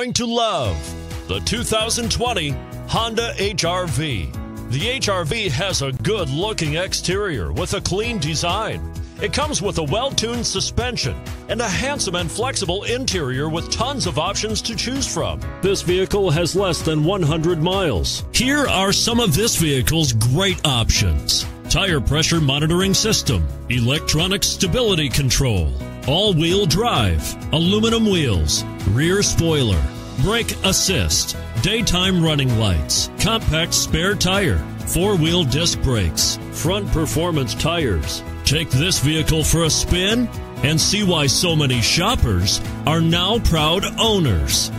going to love the 2020 Honda HRV. The HRV has a good looking exterior with a clean design. It comes with a well tuned suspension and a handsome and flexible interior with tons of options to choose from. This vehicle has less than 100 miles. Here are some of this vehicle's great options tire pressure monitoring system, electronic stability control, all wheel drive, aluminum wheels, rear spoiler, brake assist, daytime running lights, compact spare tire, four wheel disc brakes, front performance tires. Take this vehicle for a spin and see why so many shoppers are now proud owners.